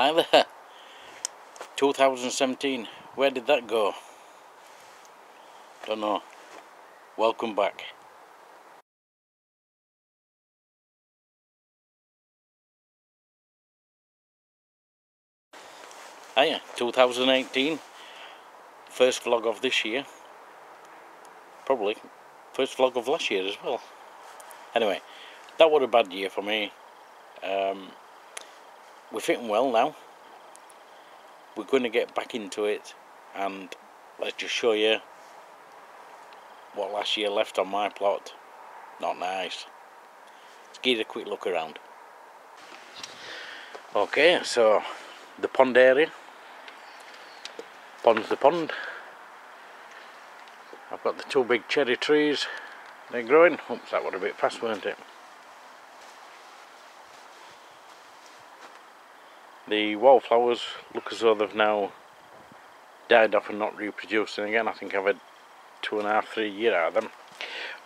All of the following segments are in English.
Hi there. 2017. Where did that go? Don't know. Welcome back. Hiya, 2018. First vlog of this year. Probably first vlog of last year as well. Anyway, that was a bad year for me. Um, we're fitting well now. We're going to get back into it and let's just show you what last year left on my plot. Not nice. Let's give it a quick look around. Okay, so the pond area. Pond's the pond. I've got the two big cherry trees. They're growing. Oops, that was a bit fast, weren't it? The wallflowers look as though they've now died off and not reproducing again. I think I've had two and a half, three year out of them.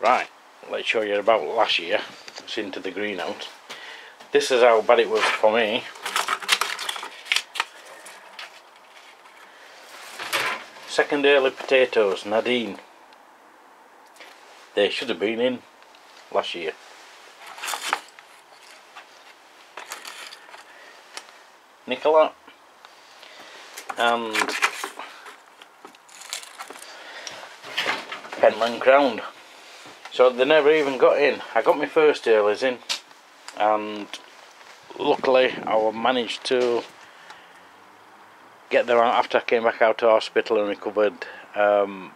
Right, let's show you about last year. It's into the greenhouse. This is how bad it was for me. Second early potatoes, Nadine. They should have been in last year. Nicola and Pentland Crown. So they never even got in. I got my first earlies in and luckily I managed to get them out after I came back out of hospital and recovered. Um,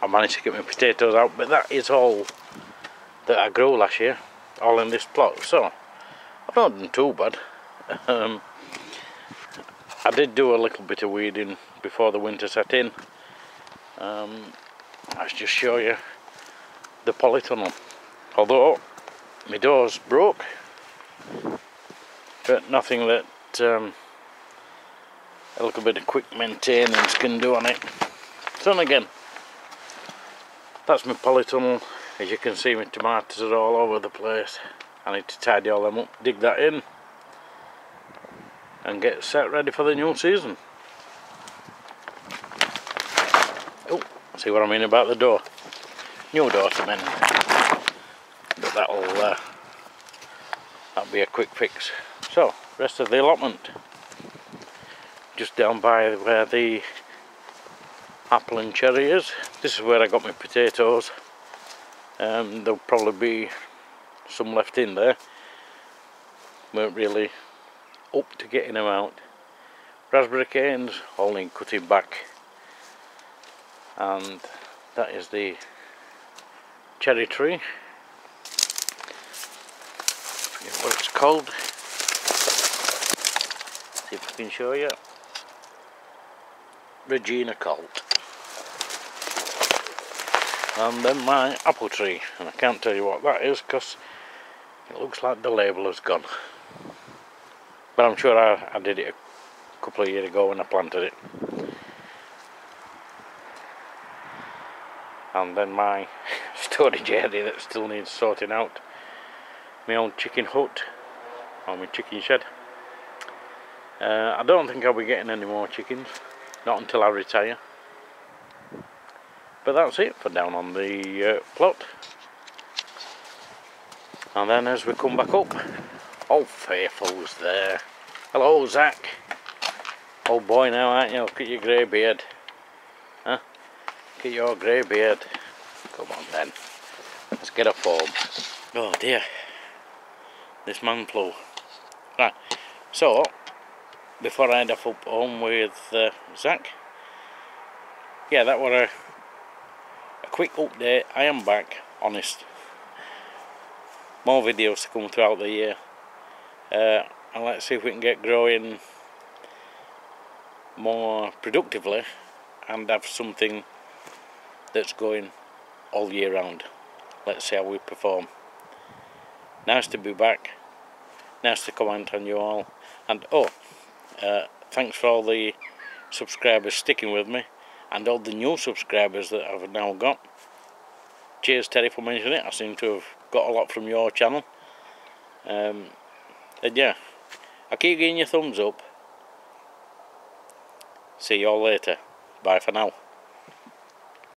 I managed to get my potatoes out but that is all that I grew last year all in this plot so I've not done too bad. Um, I did do a little bit of weeding before the winter set in. Um, let's just show you the polytunnel. Although my doors broke, but nothing that um, a little bit of quick maintenance can do on it. So again, that's my polytunnel. As you can see, my tomatoes are all over the place. I need to tidy all them up, dig that in and get set ready for the new season. Oh, see what I mean about the door. New door to mend. But that'll uh, that'll be a quick fix. So, rest of the allotment. Just down by where the apple and cherry is. This is where I got my potatoes. Um, there'll probably be some left in there. Weren't really up to getting them out. Raspberry canes all in cutting back and that is the cherry tree. Forget what it's called. See if I can show you. Regina Colt. And then my apple tree, and I can't tell you what that is because it looks like the label has gone. But I'm sure I, I did it a couple of years ago when I planted it. And then my storage area that still needs sorting out. My own chicken hut, or my chicken shed. Uh, I don't think I'll be getting any more chickens, not until I retire. But that's it for down on the uh, plot. And then as we come back up, Oh, Faithful's there. Hello, Zach. Old boy now, aren't you? Look at your grey beard. Huh? Look at your grey beard. Come on then. Let's get a form. Oh dear. This man flew. Right. So, before I end up up home with uh, Zach, yeah, that was a, a quick update. I am back, honest. More videos to come throughout the year uh, and let's see if we can get growing more productively and have something that's going all year round. Let's see how we perform. Nice to be back. Nice to comment on you all. And oh, uh, thanks for all the subscribers sticking with me and all the new subscribers that I've now got. Cheers Terry for mentioning it. I seem to have got a lot from your channel. Um, and yeah, I keep giving you thumbs up. See y'all later. Bye for now.